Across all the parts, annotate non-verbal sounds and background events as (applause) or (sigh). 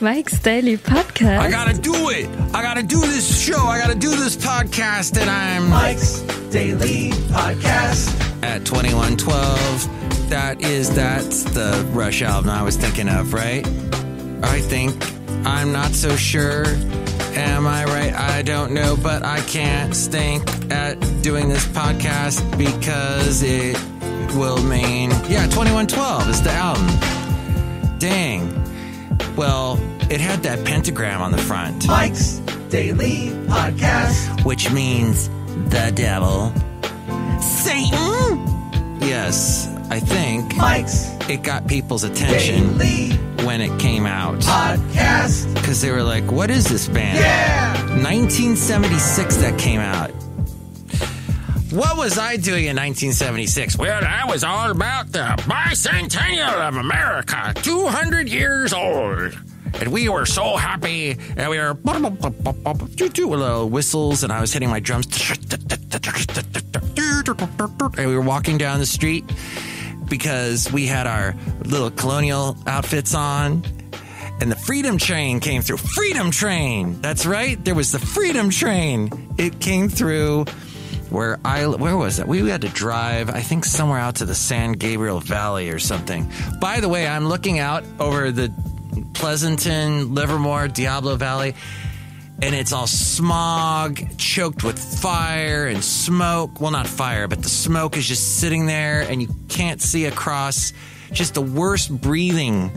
Mike's Daily Podcast. I gotta do it. I gotta do this show. I gotta do this podcast, and I'm Mike's Daily Podcast. at 2112. That is that's the Rush album I was thinking of, right? I think I'm not so sure. Am I right? I don't know, but I can't stink at doing this podcast because it will mean yeah, 2112 is the album. Dang. Well, it had that pentagram on the front, Mike's Daily Podcast. which means the devil. Satan? Yes, I think Mike's it got people's attention Daily when it came out Podcast. because they were like, "What is this band?" Yeah. 1976 that came out. What was I doing in 1976? Well, I was all about the bicentennial of America, 200 years old. And we were so happy, and we were little whistles, and I was hitting my drums, and we were walking down the street because we had our little colonial outfits on, and the Freedom Train came through. Freedom Train. That's right. There was the Freedom Train. It came through where I where was it? We had to drive, I think somewhere out to the San Gabriel Valley or something. By the way, I'm looking out over the Pleasanton, Livermore, Diablo Valley, and it's all smog, choked with fire and smoke. Well, not fire, but the smoke is just sitting there and you can't see across. Just the worst breathing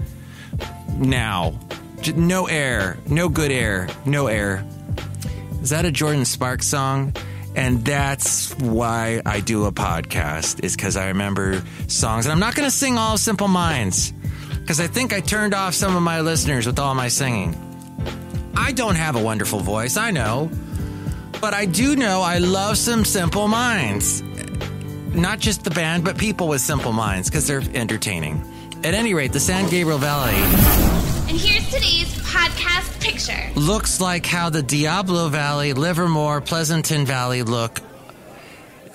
now. Just no air, no good air, no air. Is that a Jordin Sparks song? And that's why I do a podcast, is because I remember songs. And I'm not going to sing all Simple Minds, because I think I turned off some of my listeners with all my singing. I don't have a wonderful voice, I know. But I do know I love some Simple Minds. Not just the band, but people with simple minds, because they're entertaining. At any rate, the San Gabriel Valley And here's today's podcast picture. looks like how the Diablo Valley, Livermore, Pleasanton Valley look.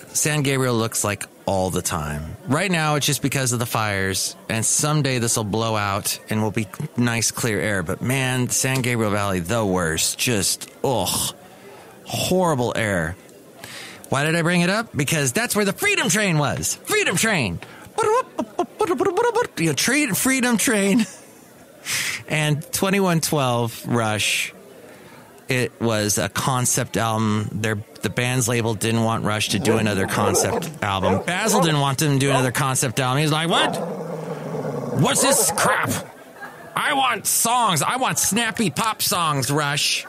San Gabriel looks like all the time. Right now, it's just because of the fires, and someday this will blow out and will be nice, clear air. But man, San Gabriel Valley, the worst. Just, ugh, horrible air. Why did I bring it up? Because that's where the Freedom Train was. Freedom Train. You know, train, Freedom Train. (laughs) And 2112 Rush, it was a concept album. Their the band's label didn't want Rush to do another concept album. Basil didn't want them to do another concept album. He's like, "What? What's this crap? I want songs. I want snappy pop songs, Rush.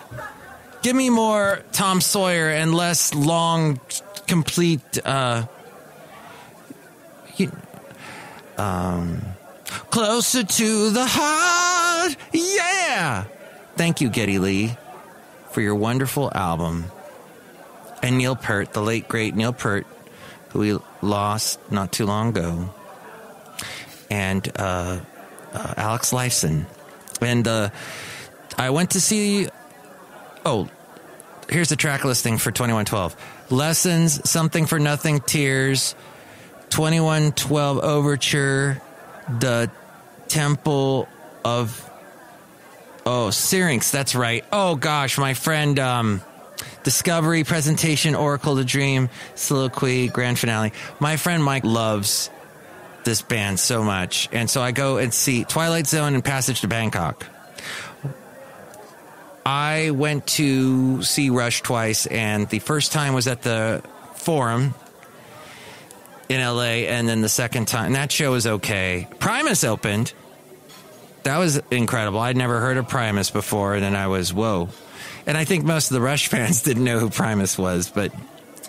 Give me more Tom Sawyer and less long, complete uh you, um Closer to the heart. Yeah. Thank you, Geddy Lee, for your wonderful album. And Neil Peart, the late great Neil Peart, who we lost not too long ago. And uh, uh, Alex Lifeson. And uh, I went to see. Oh, here's the track listing for 2112 Lessons, Something for Nothing, Tears, 2112 Overture, The Temple of Oh, Syrinx, that's right. Oh gosh, my friend um Discovery presentation, Oracle the Dream, Soliloquy, Grand Finale. My friend Mike loves this band so much. And so I go and see Twilight Zone and Passage to Bangkok. I went to see Rush twice, and the first time was at the Forum in LA, and then the second time, that show was okay. Primus opened. That was incredible. I'd never heard of Primus before, and then I was, whoa. And I think most of the Rush fans (laughs) didn't know who Primus was, but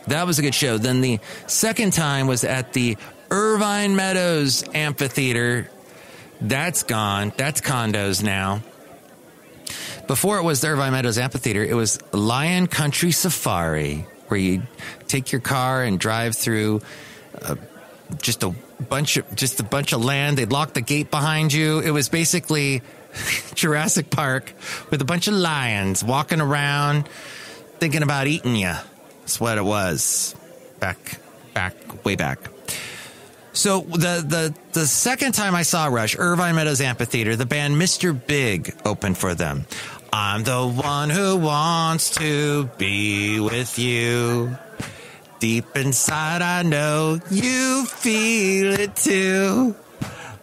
that was a good show. Then the second time was at the Irvine Meadows Amphitheater. That's gone. That's condos now. Before it was the Irvine Meadows Amphitheater, it was Lion Country Safari, where you take your car and drive through uh, just a bunch of just a bunch of land. They'd lock the gate behind you. It was basically (laughs) Jurassic Park with a bunch of lions walking around, thinking about eating you. That's what it was back back, way back. So the the the second time I saw Rush, Irvine Meadows Amphitheater, the band Mr. Big opened for them. I'm the one who wants to be with you. Deep inside, I know you feel it too.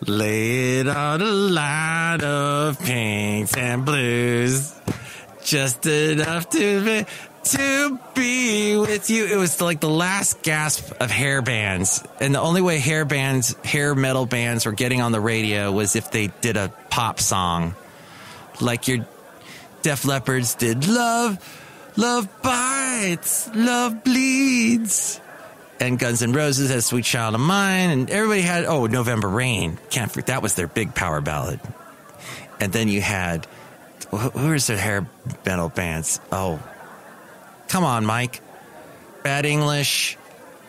It on a line of pinks and blues. Just enough to be, to be with you. It was like the last gasp of hair bands. And the only way hair bands, hair metal bands were getting on the radio was if they did a pop song. Like your Def Leppards did Love, Love Bites, Love Bleeds. And Guns N' Roses had Sweet Child of Mine. And everybody had, oh, November Rain. Can't forget, that was their big power ballad. And then you had, who is their hair metal bands? Oh, come on, Mike. Bad English.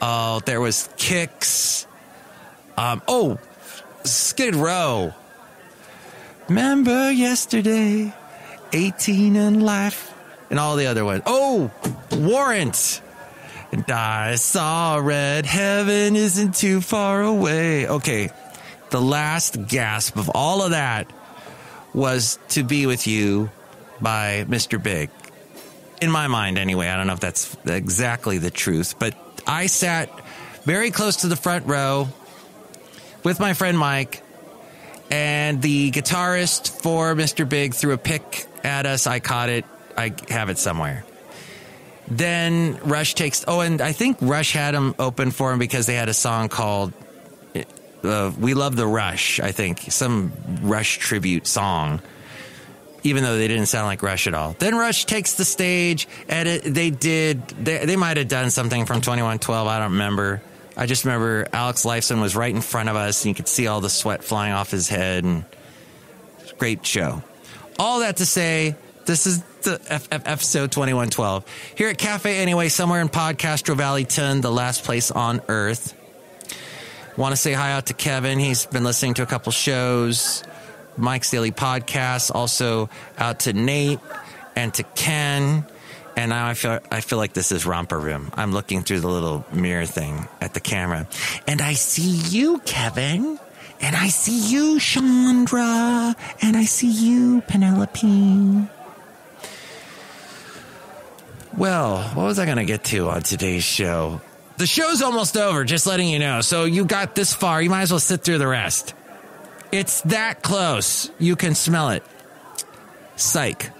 Oh, there was Kix. Um, oh, Skid Row. Remember yesterday, 18 and life, and all the other ones. Oh, Warrant. And I saw red. Heaven isn't too far away. Okay, the last gasp of all of that was to be with you by Mr. Big. In my mind, anyway. I don't know if that's exactly the truth, but I sat very close to the front row with my friend Mike, and the guitarist for Mr. Big threw a pick at us. I caught it. I have it somewhere. Then Rush takes. Oh, and I think Rush had him open for him because they had a song called uh, "We Love the Rush." I think some Rush tribute song, even though they didn't sound like Rush at all. Then Rush takes the stage, and it, they did. They, they might have done something from Twenty One Twelve. I don't remember. I just remember Alex Lifeson was right in front of us, and you could see all the sweat flying off his head. And great show. All that to say, this is the F- F- episode 2112 here at Cafe Anyway, somewhere in Podcastro Valley 10, the last place on earth. Want to say hi out to Kevin. He's been listening to a couple shows, Mike's Daily Podcast. Also out to Nate and to Ken. And now I feel I feel like this is romper room. I'm looking through the little mirror thing at the camera, and I see you, Kevin. And I see you, Chandra. And I see you, Penelope. Well, what was I going to get to on today's show? The show's almost over, just letting you know. So you got this far. You might as well sit through the rest. It's that close. You can smell it. Psych.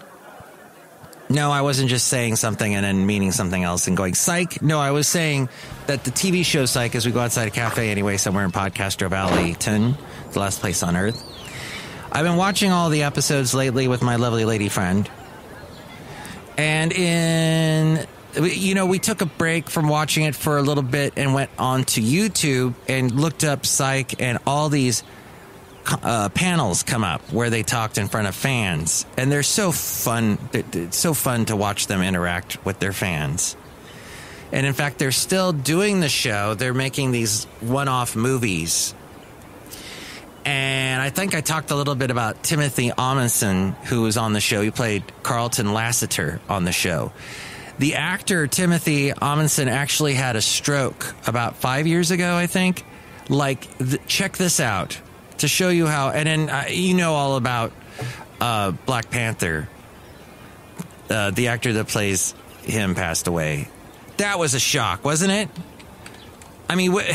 No, I wasn't just saying something and then meaning something else and going psych. No, I was saying that the TV show Psych, as we go outside a cafe anyway, somewhere in Podcastro Valley 10, the last place on earth. I've been watching all the episodes lately with my lovely lady friend. And in, you know, we took a break from watching it for a little bit and went on to YouTube and looked up Psych and all these uh, panels come up where they talked in front of fans, and they're so fun. It's so fun to watch them interact with their fans. And in fact, they're still doing the show. They're making these one-off movies. And I think I talked a little bit about Timothy Omundson, who was on the show. He played Carlton Lassiter on the show. The actor Timothy Omundson actually had a stroke about five years ago, I think. Like, th- check this out to show you how, and then uh, you know all about uh, Black Panther. Uh, the actor that plays him passed away. That was a shock, wasn't it? I mean, what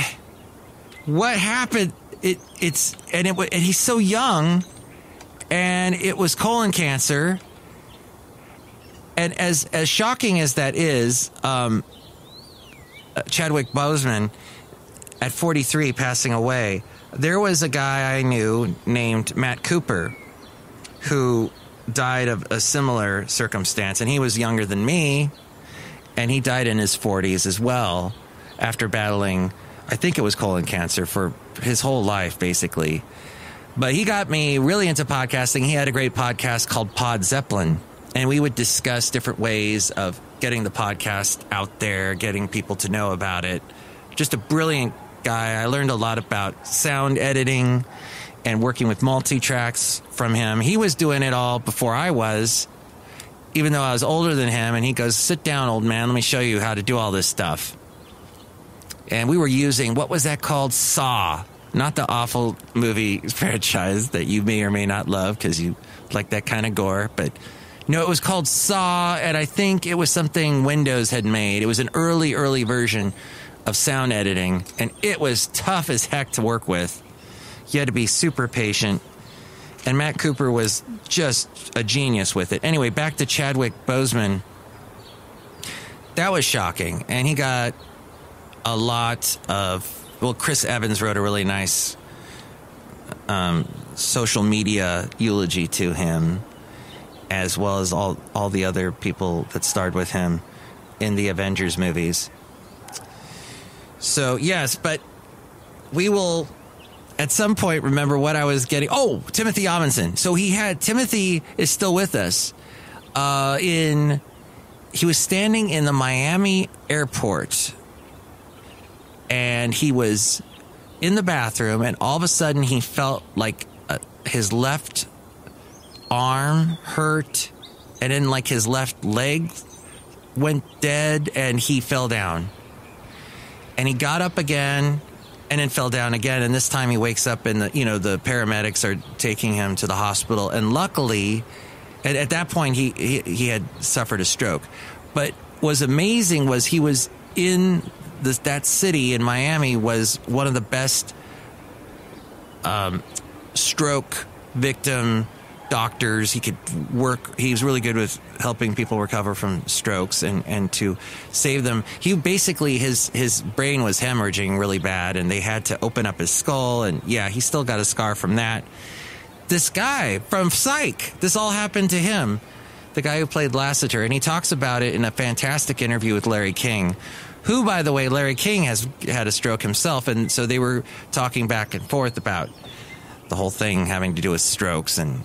what happened? It it's and it and he's so young, and it was colon cancer. And as as shocking as that is, um, Chadwick Boseman at 43 passing away there was a guy I knew named Matt Cooper who died of a similar circumstance, and he was younger than me, and he died in his 40s as well after battling, I think it was colon cancer for his whole life, basically. But he got me really into podcasting. He had a great podcast called Pod Zeppelin, and we would discuss different ways of getting the podcast out there, getting people to know about it. Just a brilliant guy. I learned a lot about sound editing and working with multi tracks from him. He was doing it all before I was, even though I was older than him. And he goes, Sit down, old man. Let me show you how to do all this stuff. And we were using what was that called? Saw, not the awful movie (laughs) franchise that you may or may not love because you like that kind of gore, but no, it was called Saw, and I think it was something Windows had made. It was an early, early version of sound editing, and it was tough as heck to work with. You had to be super patient. And Matt Cooper was just a genius with it. Anyway, back to Chadwick Boseman. That was shocking. And he got a lot of, well, Chris Evans wrote a really nice um, social media eulogy to him, as well as all, all the other people that starred with him in the Avengers movies. So, yes, but we will at some point remember what I was getting. Oh, Timothy Omundson. So he had Timothy is still with us. Uh, in he was standing in the Miami airport, and he was in the bathroom, and all of a sudden he felt like uh, his left arm hurt, and then like his left leg went dead, and he fell down. And he got up again and then fell down again. And this time he wakes up and the, you know, the paramedics are taking him to the hospital. And luckily, at, at that point, he, he, he had suffered a stroke. But was amazing was he was in this, that city in Miami was one of the best um, stroke victim doctors. He could work. He was really good with helping people recover from strokes and, and to save them. He basically his his brain was hemorrhaging really bad, and they had to open up his skull. And yeah, he still got a scar from that. This guy from Psych. This all happened to him. The guy who played Lassiter, and he talks about it in a fantastic interview with Larry King. Who, by the way, Larry King has had a stroke himself, and so they were talking back and forth about the whole thing having to do with strokes and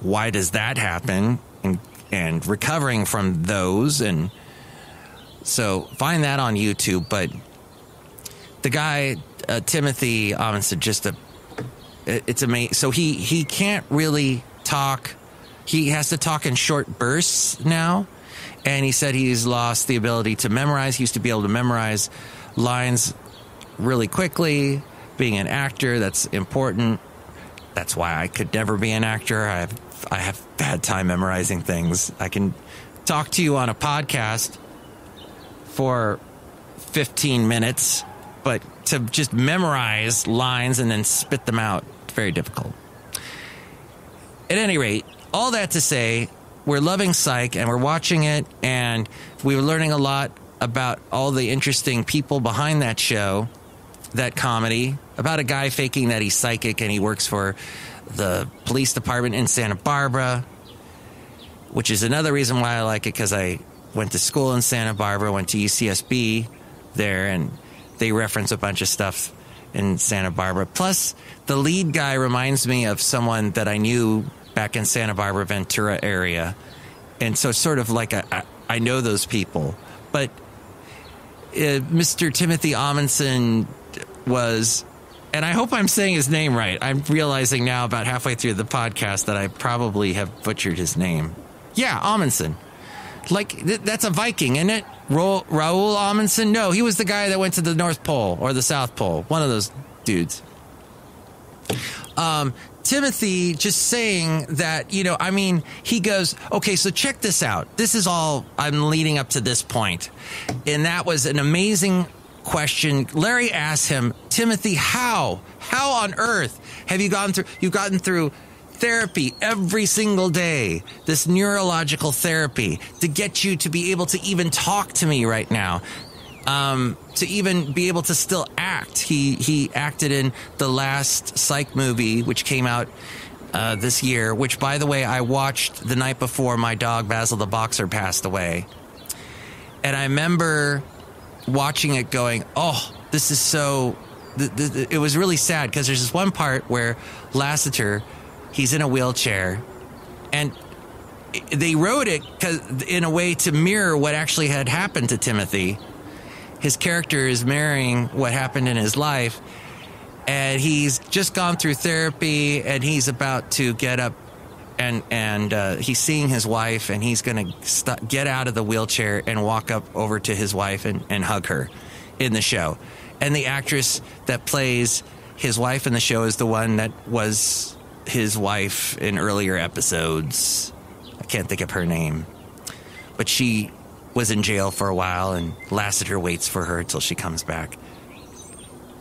why does that happen and, and recovering from those. And so find that on youtube but the guy uh, timothy omundson just a it, it's amazing so he he can't really talk. He has to talk in short bursts now and he said he's lost the ability to memorize he used to be able to memorize lines really quickly being an actor that's important that's why I could never be an actor. I have I have bad time memorizing things. I can talk to you on a podcast for 15 minutes, but to just memorize lines and then spit them out, very difficult. At any rate, all that to say, we're loving Psych and we're watching it, and we were learning a lot about all the interesting people behind that show, that comedy, about a guy faking that he's psychic and he works for the police department in Santa Barbara, which is another reason why I like it because I went to school in Santa Barbara, went to UCSB there, and they reference a bunch of stuff in Santa Barbara. Plus, the lead guy reminds me of someone that I knew back in Santa Barbara, Ventura area. And so, sort of like I know those people. But uh, Mr. Timothy Omundson was and I hope I'm saying his name right. I'm realizing now, about halfway through the podcast, that I probably have butchered his name. Yeah, Amundsen. Like, th- that's a Viking, isn't it? Ra- Raoul Amundsen? No, he was the guy that went to the North Pole or the South Pole. One of those dudes. Um, Timothy just saying that, you know, I mean, he goes, okay, so check this out. This is all I'm leading up to this point. And that was an amazing question. Larry asked him, Timothy, how? How on earth have you gone through? You've gotten through therapy every single day, this neurological therapy to get you to be able to even talk to me right now. Um, to even be able to still act. He he acted in the last Psych movie, which came out uh, this year. Which, by the way, I watched the night before my dog Basil the boxer passed away, and I remember watching it, going, "Oh, this is so." It was really sad because there's this one part where Lassiter, he's in a wheelchair, and they wrote it in a way to mirror what actually had happened to Timothy. His character is mirroring what happened in his life, and he's just gone through therapy, and he's about to get up, and and uh, he's seeing his wife, and he's going to st- get out of the wheelchair and walk up over to his wife and, and hug her in the show. And the actress that plays his wife in the show is the one that was his wife in earlier episodes. I can't think of her name. But she was in jail for a while and Lassiter waits for her until she comes back.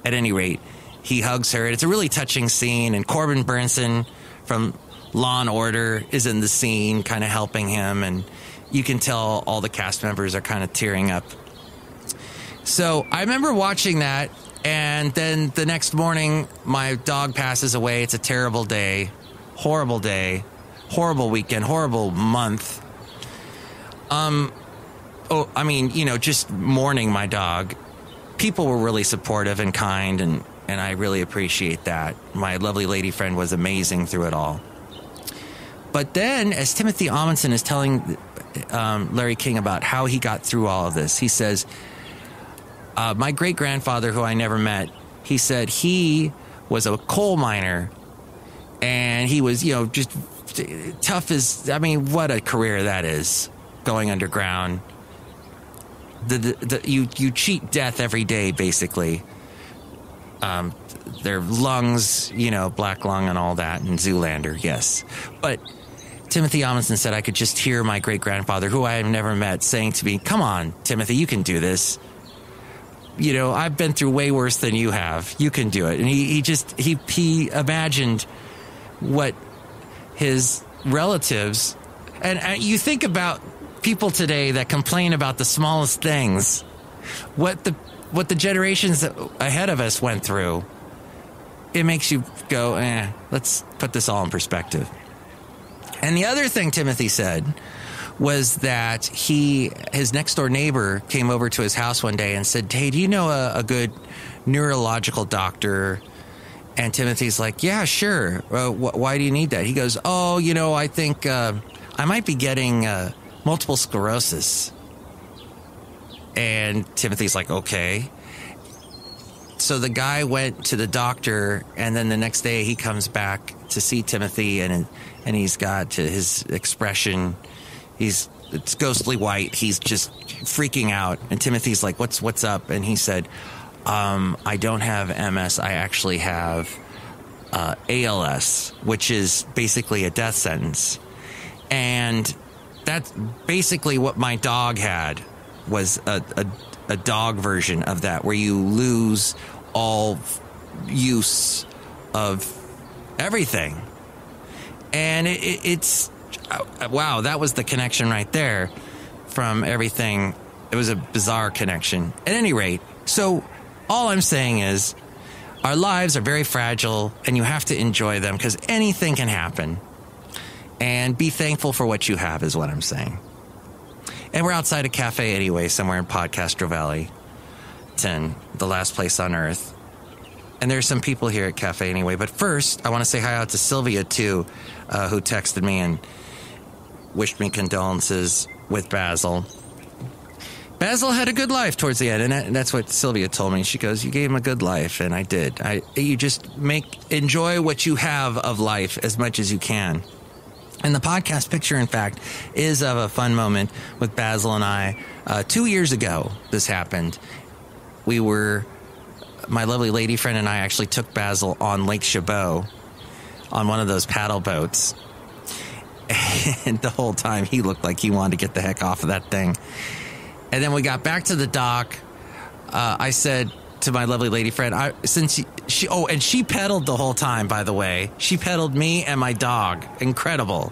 At any rate, he hugs her. It's a really touching scene, and Corbin Bernsen from Law and Order is in the scene, kind of helping him, and you can tell all the cast members are kind of tearing up. So I remember watching that, and then the next morning, my dog passes away. It's a terrible day, horrible day, horrible weekend, horrible month. Um, oh, I mean, you know, just mourning my dog. People were really supportive and kind, and and I really appreciate that. My lovely lady friend was amazing through it all. But then, as Timothy Omundson is telling um, Larry King about how he got through all of this, he says, uh, My great grandfather, who I never met, he said he was a coal miner and he was, you know, just tough as, I mean, what a career that is going underground. The, the, the, you, you cheat death every day, basically um, their lungs, you know, black lung and all that, and Zoolander, yes. But Timothy Omundson said I could just hear my great grandfather, who I have never met, saying to me, Come on, Timothy, you can do this. You know, I've been through way worse than you have. You can do it. And he, he just, he, he imagined what his relatives, and, and you think about people today that complain about the smallest things, what the what the generations ahead of us went through, it makes you go, eh, let's put this all in perspective. And the other thing Timothy said was that he, his next door neighbor, came over to his house one day and said, Hey, do you know a, a good neurological doctor? And Timothy's like, Yeah, sure. Uh, wh- why do you need that? He goes, Oh, you know, I think uh, I might be getting uh, multiple sclerosis. And Timothy's like, okay. So the guy went to the doctor, and then the next day he comes back to see Timothy, and and he's got to his expression. He's it's ghostly white. He's just freaking out, and Timothy's like, "What's what's up?" And he said, um, "I don't have MS. I actually have uh, ALS, which is basically a death sentence." And that's basically what my dog had was a, a, a dog version of that, where you lose all use of everything. And it, it, it's uh, wow, that was the connection right there from everything. It was a bizarre connection. At any rate, so all I'm saying is our lives are very fragile and you have to enjoy them because anything can happen. And be thankful for what you have, is what I'm saying. And we're outside a cafe anyway, somewhere in Podcastro Valley, 10, the last place on earth. And there's some people here at Cafe anyway. But first, I want to say hi out to Sylvia, too, uh, who texted me and wished me condolences with Basil. Basil had a good life towards the end, and that's what Sylvia told me. She goes, "You gave him a good life," and I did. I you just make enjoy what you have of life as much as you can. And the podcast picture, in fact, is of a fun moment with Basil and I. Uh, two years ago, this happened. We were, my lovely lady friend and I actually took Basil on Lake Chabot on one of those paddle boats. (laughs) And the whole time he looked like he wanted to get the heck off of that thing. And then we got back to the dock. Uh, I said, to my lovely lady friend. I since she, she oh and she pedaled the whole time. By the way, she pedaled me and my dog. Incredible.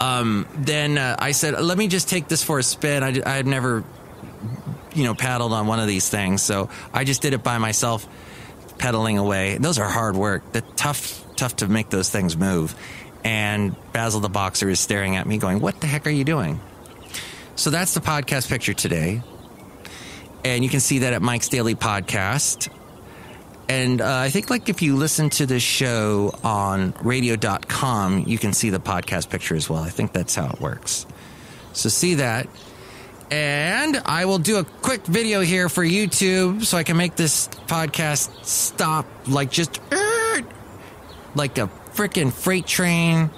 Um, then uh, I said, let me just take this for a spin. I I had never, you know, paddled on one of these things, so I just did it by myself, pedaling away. Those are hard work. The tough tough to make those things move. And Basil the boxer is staring at me, going, "What the heck are you doing?" So that's the podcast picture today and you can see that at Mike's Daily Podcast. And uh, I think, like, if you listen to the show on radio.com, you can see the podcast picture as well. I think that's how it works. So, see that. And I will do a quick video here for YouTube so I can make this podcast stop like just (laughs) like a freaking freight train,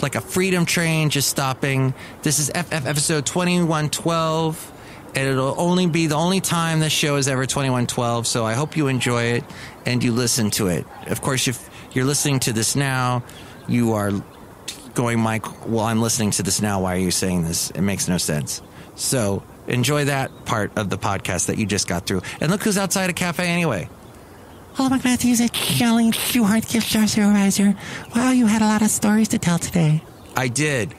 like a freedom train just stopping. This is FF episode 2112 And it'll only be the only time this show is ever 2112. So I hope you enjoy it and you listen to it. Of course, if you're listening to this now, you are going, Mike, well, I'm listening to this now. Why are you saying this? It makes no sense. So enjoy that part of the podcast that you just got through. And look who's outside a cafe anyway. Hello, Mike Matthews at Chely Shoehart Gift Shop Supervisor. Wow, you had a lot of stories to tell today. I did.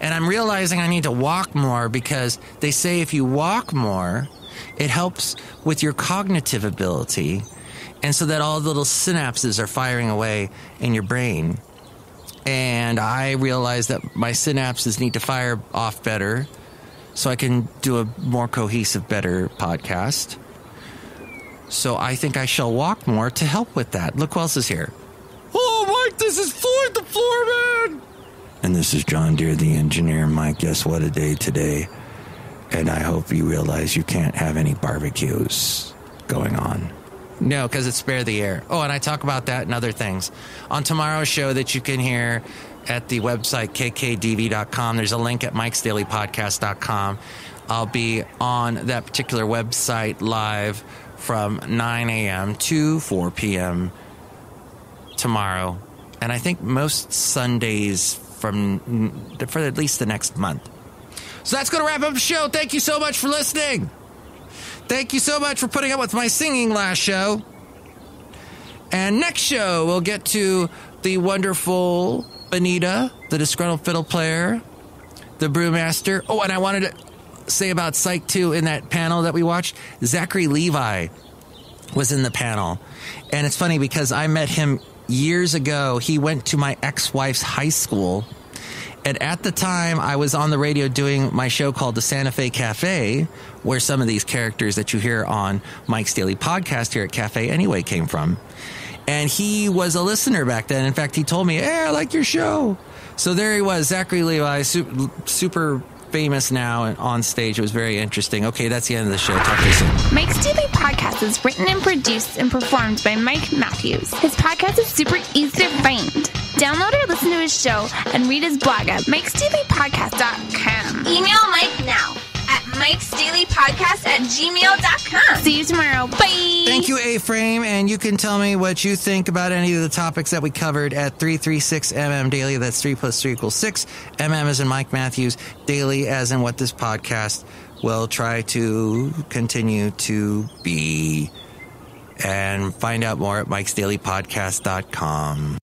And I'm realizing I need to walk more because they say if you walk more, it helps with your cognitive ability. And so that all the little synapses are firing away in your brain. And I realize that my synapses need to fire off better so I can do a more cohesive, better podcast. So I think I shall walk more to help with that. Look who else is here. Oh, Mike, this is Floyd the Floorman. And this is John Deere, the engineer. Mike, guess what a day today? And I hope you realize you can't have any barbecues going on. No, because it's spare the air. Oh, and I talk about that and other things on tomorrow's show that you can hear at the website kkdv.com. There's a link at mikesdailypodcast.com. I'll be on that particular website live from 9 a.m. to 4 p.m. tomorrow. And I think most Sundays from for at least the next month. So that's going to wrap up the show. Thank you so much for listening. Thank you so much for putting up with my singing last show. And next show, we'll get to the wonderful Benita, the disgruntled fiddle player, the brewmaster. Oh, and I wanted to say about Psych 2 in that panel that we watched. Zachary Levi was in the panel. And it's funny because I met him years ago. He went to my ex wife's high school. And at the time, I was on the radio doing my show called the Santa Fe Cafe, where some of these characters that you hear on Mike's Daily Podcast here at Cafe Anyway came from. And he was a listener back then. In fact, he told me, Hey, I like your show. So there he was, Zachary Levi, super, famous now and on stage. It was very interesting. Okay, that's the end of the show. Talk to you soon. Mike's Daily Podcast is written and produced and performed by Mike Matthews. His podcast is super easy to find. Download or listen to his show and read his blog at mikesdailypodcast.com. Email Mike now at mikesdailypodcast at gmail.com. See you tomorrow. Bye. Thank you, A Frame. And you can tell me what you think about any of the topics that we covered at 336mm daily. That's 3 plus 3 equals 6. MM as in Mike Matthews. Daily as in what this podcast will try to continue to be. And find out more at mikesdailypodcast.com.